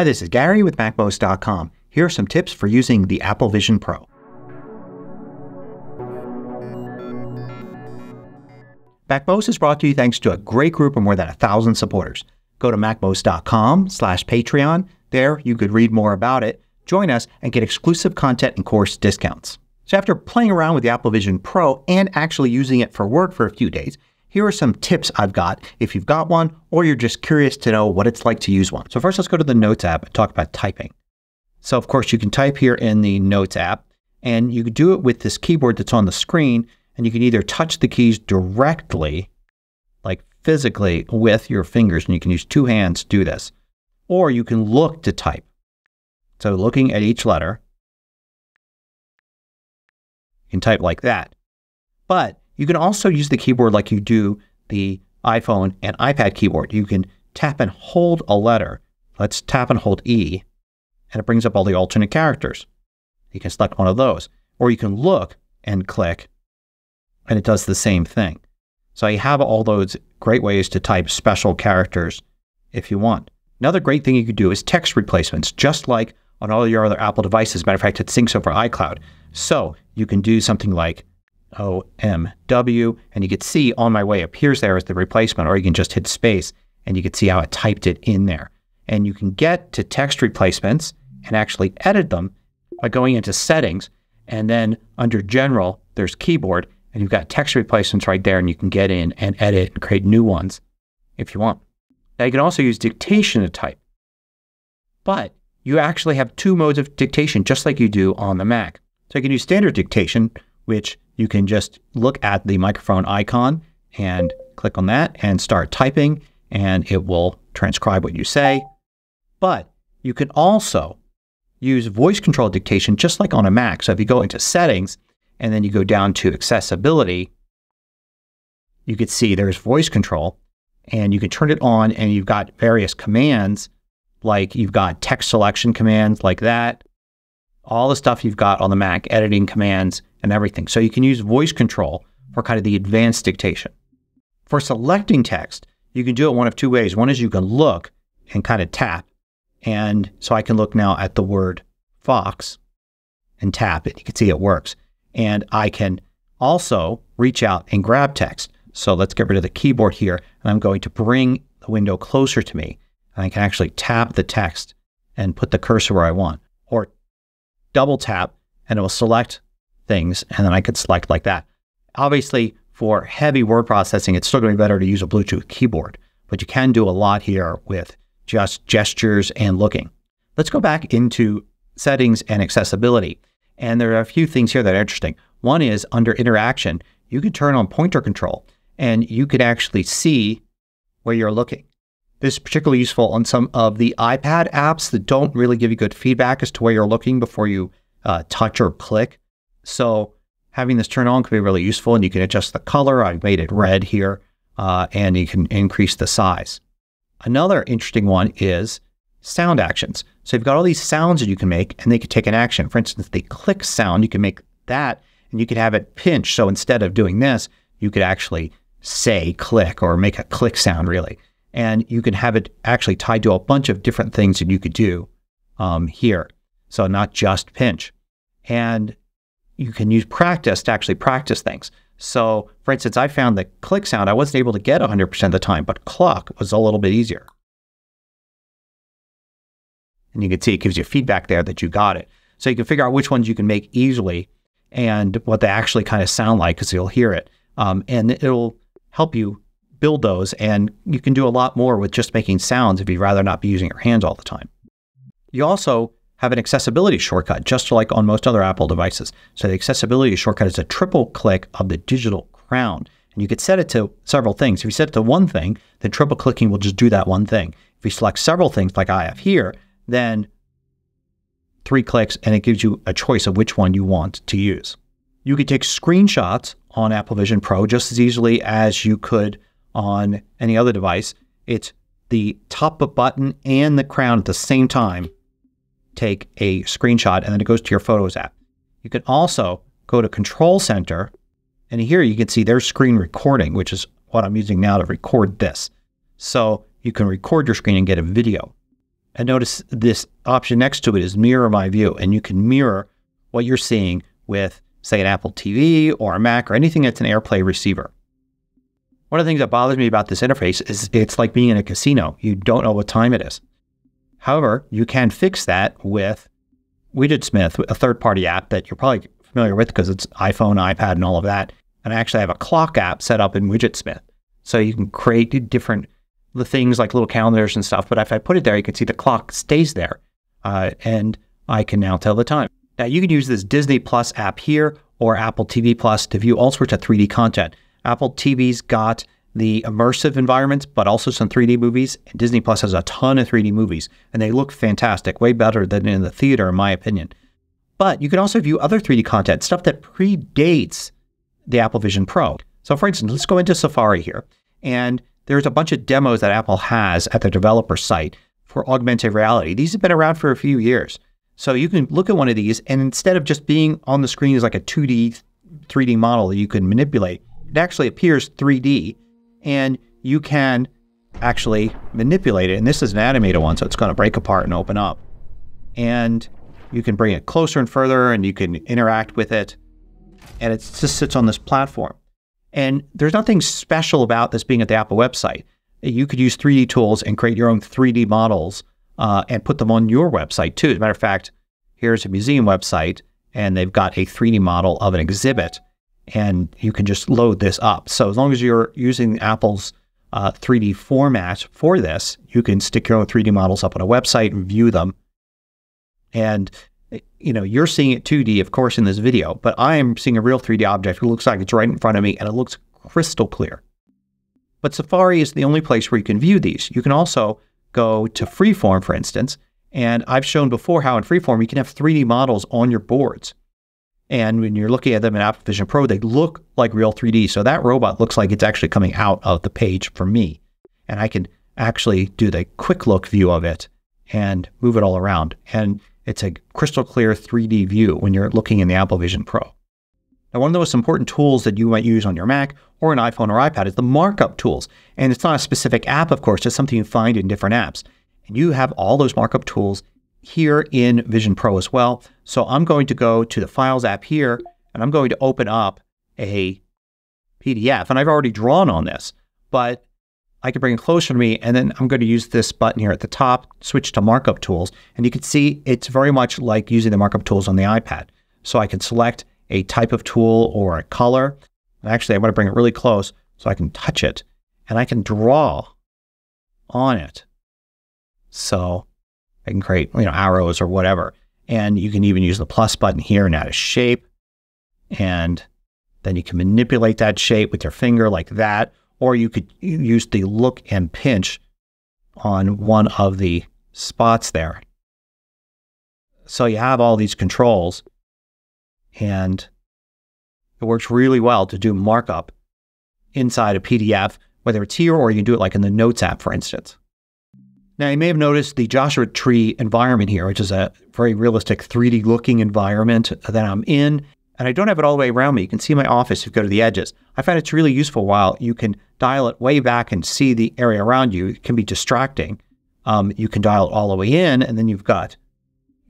Hi, this is Gary with MacMost.com. Here are some tips for using the Apple Vision Pro. MacMost is brought to you thanks to a great group of more than a thousand supporters. Go to MacMost.com slash Patreon. There you could read more about it, join us, and get exclusive content and course discounts. So after playing around with the Apple Vision Pro and actually using it for work for a few days, here are some tips I've got if you've got one or you're just curious to know what it's like to use one. So first let's go to the Notes app and talk about typing. So of course you can type here in the Notes app and you can do it with this keyboard that's on the screen and you can either touch the keys directly, like physically with your fingers, and you can use two hands to do this. Or you can look to type. So looking at each letter, you can type like that. But you can also use the keyboard like you do the iPhone and iPad keyboard. You can tap and hold a letter. Let's tap and hold E, and it brings up all the alternate characters. You can select one of those. Or you can look and click, and it does the same thing. So you have all those great ways to type special characters if you want. Another great thing you could do is text replacements, just like on all your other Apple devices. Matter of fact, it syncs over iCloud. So you can do something like OMW, and you can see on my way appears there as the replacement, or you can just hit space and you can see how it typed it in there. And you can get to text replacements and actually edit them by going into settings and then under general, there's keyboard and you've got text replacements right there and you can get in and edit and create new ones if you want. Now you can also use dictation to type, but you actually have two modes of dictation just like you do on the Mac. So you can use standard dictation, which you can just look at the microphone icon and click on that and start typing and it will transcribe what you say. But you can also use voice control dictation just like on a Mac. So if you go into settings and then you go down to accessibility, you can see there's voice control and you can turn it on and you've got various commands like you've got text selection commands like that, all the stuff you've got on the Mac, editing commands and everything. So you can use voice control for kind of the advanced dictation. For selecting text, you can do it one of two ways. One is you can look and kind of tap. And so I can look now at the word Fox and tap it. You can see it works. And I can also reach out and grab text. So let's get rid of the keyboard here. And I'm going to bring the window closer to me. And I can actually tap the text and put the cursor where I want. Or double tap and it will select things, and then I could select like that. Obviously, for heavy word processing, it's still going to be better to use a Bluetooth keyboard, but you can do a lot here with just gestures and looking. Let's go back into settings and accessibility. And there are a few things here that are interesting. One is under interaction, you can turn on pointer control and you could actually see where you're looking. This is particularly useful on some of the iPad apps that don't really give you good feedback as to where you're looking before you uh, touch or click. So having this turn on can be really useful and you can adjust the color. I've made it red here uh, and you can increase the size. Another interesting one is sound actions. So you've got all these sounds that you can make and they can take an action. For instance, the click sound, you can make that and you could have it pinch. So instead of doing this, you could actually say click or make a click sound really. And you can have it actually tied to a bunch of different things that you could do um, here. So not just pinch. And you can use practice to actually practice things. So, for instance, I found the click sound I wasn't able to get 100% of the time, but cluck was a little bit easier. And you can see it gives you feedback there that you got it. So you can figure out which ones you can make easily and what they actually kind of sound like because you'll hear it. Um, and it'll help you build those. And you can do a lot more with just making sounds if you'd rather not be using your hands all the time. You also have an accessibility shortcut, just like on most other Apple devices. So the accessibility shortcut is a triple click of the digital crown. And you could set it to several things. If you set it to one thing, then triple clicking will just do that one thing. If you select several things like I have here, then three clicks and it gives you a choice of which one you want to use. You could take screenshots on Apple Vision Pro just as easily as you could on any other device. It's the top of button and the crown at the same time take a screenshot and then it goes to your Photos app. You can also go to Control Center and here you can see there's screen recording, which is what I'm using now to record this. So you can record your screen and get a video. And notice this option next to it is mirror my view. And you can mirror what you're seeing with, say, an Apple TV or a Mac or anything that's an AirPlay receiver. One of the things that bothers me about this interface is it's like being in a casino. You don't know what time it is. However, you can fix that with Widgetsmith, a third party app that you're probably familiar with because it's iPhone, iPad, and all of that. And I actually have a clock app set up in Widgetsmith. So you can create different the things like little calendars and stuff. But if I put it there, you can see the clock stays there. Uh, and I can now tell the time. Now you can use this Disney Plus app here or Apple TV Plus to view all sorts of 3D content. Apple TV's got the immersive environments, but also some 3D movies. And Disney Plus has a ton of 3D movies, and they look fantastic, way better than in the theater, in my opinion. But you can also view other 3D content, stuff that predates the Apple Vision Pro. So, for instance, let's go into Safari here. And there's a bunch of demos that Apple has at their developer site for augmented reality. These have been around for a few years. So you can look at one of these, and instead of just being on the screen as like a 2D, 3D model that you can manipulate, it actually appears 3D and you can actually manipulate it. And this is an animated one, so it's going to break apart and open up. And you can bring it closer and further and you can interact with it. And it just sits on this platform. And there's nothing special about this being at the Apple website. You could use 3D tools and create your own 3D models uh, and put them on your website too. As a matter of fact, here's a museum website and they've got a 3D model of an exhibit and you can just load this up. So as long as you're using Apple's uh, 3D format for this, you can stick your own 3D models up on a website and view them. And you know, you're seeing it 2D, of course, in this video, but I am seeing a real 3D object. It looks like it's right in front of me and it looks crystal clear. But Safari is the only place where you can view these. You can also go to Freeform, for instance, and I've shown before how in Freeform you can have 3D models on your boards. And when you're looking at them in Apple Vision Pro, they look like real 3D. So that robot looks like it's actually coming out of the page for me. And I can actually do the quick look view of it and move it all around. And it's a crystal clear 3D view when you're looking in the Apple Vision Pro. Now, one of the most important tools that you might use on your Mac or an iPhone or iPad is the markup tools. And it's not a specific app, of course, it's something you find in different apps. And you have all those markup tools here in Vision Pro as well. So I'm going to go to the Files app here and I'm going to open up a PDF. And I've already drawn on this, but I can bring it closer to me and then I'm going to use this button here at the top, switch to markup tools. And you can see it's very much like using the markup tools on the iPad. So I can select a type of tool or a color. Actually, I want to bring it really close so I can touch it and I can draw on it. So I can create, you know, arrows or whatever. And you can even use the plus button here and add a shape. And then you can manipulate that shape with your finger like that. Or you could use the look and pinch on one of the spots there. So you have all these controls and it works really well to do markup inside a PDF, whether it's here or you can do it like in the Notes app, for instance. Now, you may have noticed the Joshua Tree environment here, which is a very realistic 3D looking environment that I'm in. And I don't have it all the way around me. You can see my office if you go to the edges. I find it's really useful while you can dial it way back and see the area around you. It can be distracting. Um, you can dial it all the way in, and then you've got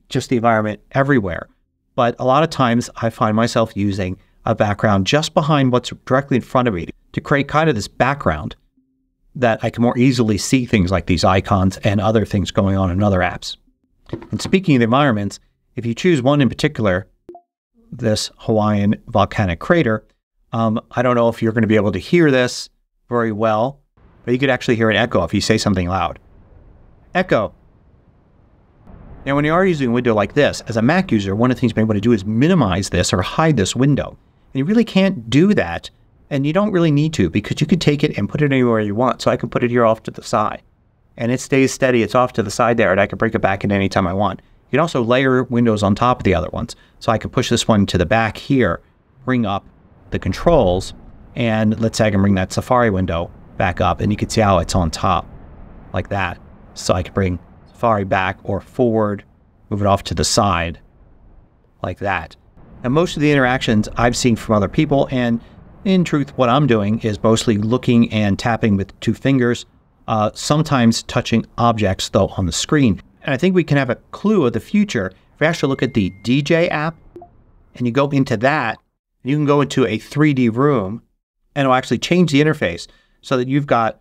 just the environment everywhere. But a lot of times I find myself using a background just behind what's directly in front of me to create kind of this background that I can more easily see things like these icons and other things going on in other apps. And speaking of environments, if you choose one in particular, this Hawaiian volcanic crater, um, I don't know if you're going to be able to hear this very well, but you could actually hear an echo if you say something loud. Echo. Now, when you are using a window like this, as a Mac user, one of the things you may want to do is minimize this or hide this window. And you really can't do that and you don't really need to because you could take it and put it anywhere you want. So I can put it here off to the side. And it stays steady. It's off to the side there and I can bring it back in any time I want. You can also layer windows on top of the other ones. So I can push this one to the back here, bring up the controls, and let's say I can bring that Safari window back up and you can see how it's on top like that. So I can bring Safari back or forward, move it off to the side like that. And most of the interactions I've seen from other people, and in truth, what I'm doing is mostly looking and tapping with two fingers, uh, sometimes touching objects though on the screen. And I think we can have a clue of the future if we actually look at the DJ app and you go into that, you can go into a 3D room and it'll actually change the interface so that you've got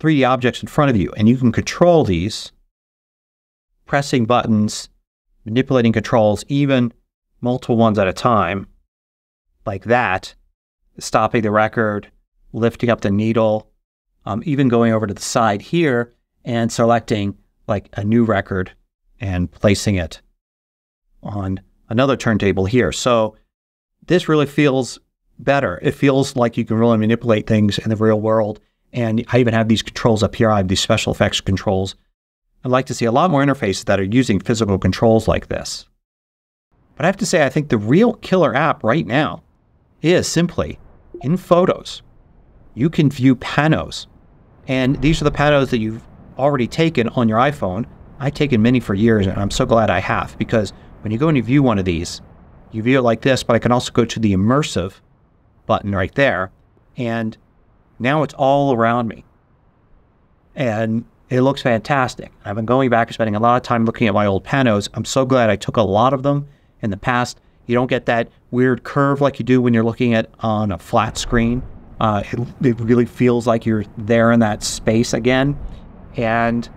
3D objects in front of you and you can control these pressing buttons, manipulating controls, even multiple ones at a time, like that, stopping the record, lifting up the needle, um, even going over to the side here and selecting like a new record and placing it on another turntable here. So this really feels better. It feels like you can really manipulate things in the real world. And I even have these controls up here. I have these special effects controls. I'd like to see a lot more interfaces that are using physical controls like this. But I have to say, I think the real killer app right now is simply in Photos. You can view panos. And these are the panos that you've already taken on your iPhone. I've taken many for years, and I'm so glad I have because when you go and you view one of these, you view it like this, but I can also go to the immersive button right there. And now it's all around me. And it looks fantastic. I've been going back and spending a lot of time looking at my old panos. I'm so glad I took a lot of them in the past. You don't get that weird curve like you do when you're looking at on a flat screen. Uh, it, it really feels like you're there in that space again. And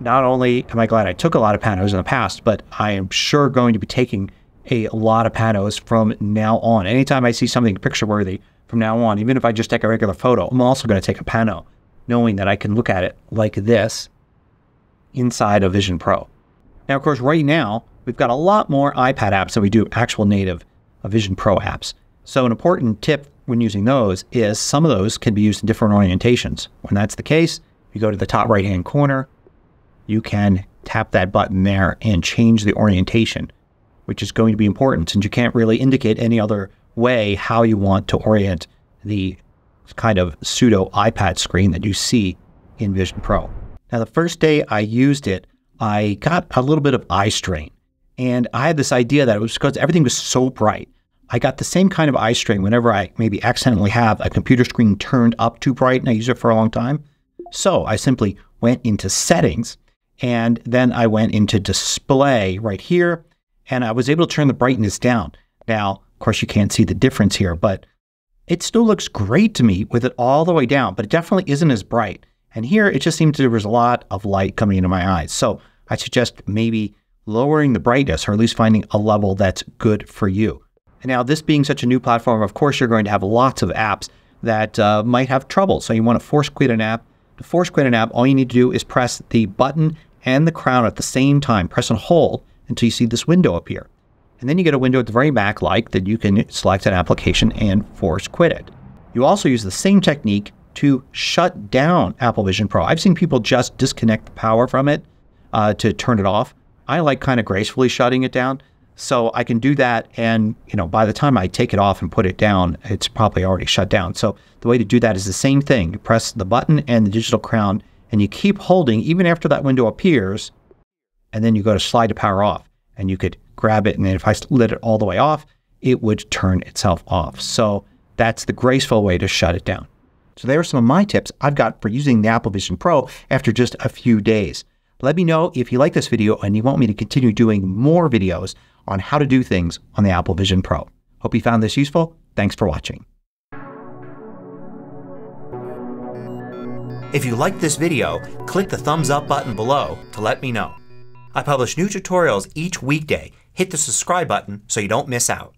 not only am I glad I took a lot of panos in the past, but I am sure going to be taking a lot of panos from now on. Anytime I see something picture worthy from now on, even if I just take a regular photo, I'm also going to take a pano, knowing that I can look at it like this inside of Vision Pro. Now, of course, right now, we've got a lot more iPad apps than we do actual native uh, Vision Pro apps. So, an important tip when using those is some of those can be used in different orientations. When that's the case, you go to the top right hand corner, you can tap that button there and change the orientation, which is going to be important since you can't really indicate any other way how you want to orient the kind of pseudo iPad screen that you see in Vision Pro. Now, the first day I used it, I got a little bit of eye strain. And I had this idea that it was because everything was so bright. I got the same kind of eye strain whenever I maybe accidentally have a computer screen turned up too bright and I use it for a long time. So I simply went into settings and then I went into display right here and I was able to turn the brightness down. Now, of course, you can't see the difference here, but it still looks great to me with it all the way down, but it definitely isn't as bright. And here it just seems there was a lot of light coming into my eyes. So I suggest maybe lowering the brightness or at least finding a level that's good for you. And now, this being such a new platform, of course, you're going to have lots of apps that uh, might have trouble. So you want to force quit an app. To force quit an app, all you need to do is press the button and the crown at the same time. Press and hold until you see this window appear. And then you get a window at the very back like that you can select an application and force quit it. You also use the same technique to shut down Apple Vision Pro. I've seen people just disconnect the power from it uh, to turn it off. I like kind of gracefully shutting it down. So I can do that and you know by the time I take it off and put it down, it's probably already shut down. So the way to do that is the same thing. You press the button and the digital crown and you keep holding even after that window appears and then you go to slide to power off and you could grab it and then if I lit it all the way off, it would turn itself off. So that's the graceful way to shut it down. So there are some of my tips I've got for using the Apple Vision Pro after just a few days. Let me know if you like this video and you want me to continue doing more videos on how to do things on the Apple Vision Pro. Hope you found this useful. Thanks for watching. If you liked this video, click the thumbs up button below to let me know. I publish new tutorials each weekday. Hit the subscribe button so you don't miss out.